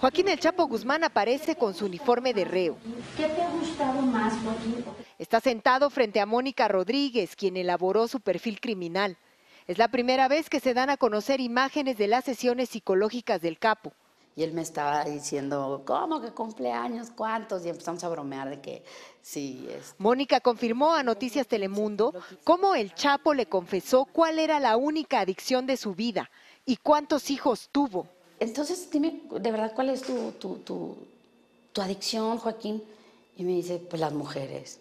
Joaquín El Chapo Guzmán aparece con su uniforme de reo. ¿Qué te ha gustado más, Joaquín? Está sentado frente a Mónica Rodríguez, quien elaboró su perfil criminal. Es la primera vez que se dan a conocer imágenes de las sesiones psicológicas del capo. Y él me estaba diciendo, ¿cómo que cumpleaños? ¿Cuántos? Y empezamos a bromear de que sí. Es... Mónica confirmó a Noticias Telemundo cómo el Chapo le confesó cuál era la única adicción de su vida y cuántos hijos tuvo. Entonces, dime, de verdad, ¿cuál es tu, tu, tu, tu adicción, Joaquín? Y me dice, pues las mujeres.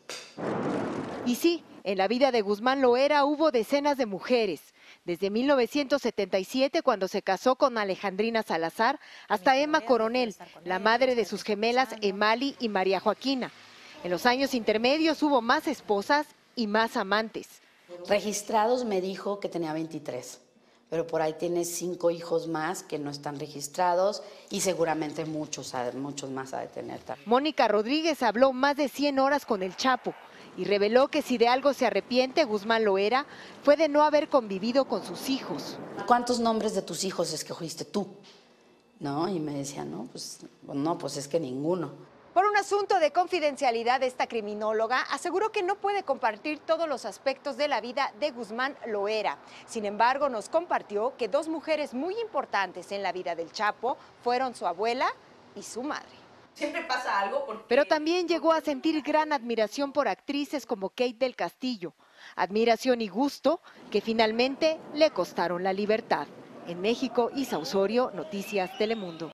Y sí, en la vida de Guzmán Loera hubo decenas de mujeres, desde 1977 cuando se casó con Alejandrina Salazar hasta Emma Coronel, la madre de sus gemelas Emali y María Joaquina. En los años intermedios hubo más esposas y más amantes. Registrados me dijo que tenía 23, pero por ahí tiene cinco hijos más que no están registrados y seguramente muchos, muchos más ha de tener. Mónica Rodríguez habló más de 100 horas con el Chapo y reveló que si de algo se arrepiente Guzmán Loera fue de no haber convivido con sus hijos. ¿Cuántos nombres de tus hijos escogiste tú? ¿No? Y me decía, no, pues no, pues es que ninguno. Por un asunto de confidencialidad, esta criminóloga aseguró que no puede compartir todos los aspectos de la vida de Guzmán Loera. Sin embargo, nos compartió que dos mujeres muy importantes en la vida del Chapo fueron su abuela y su madre. Siempre pasa algo. Pero también llegó a sentir gran admiración por actrices como Kate del Castillo. Admiración y gusto que finalmente le costaron la libertad. En México, Isa Osorio, Noticias Telemundo.